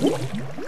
Whoop!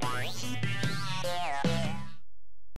Bye.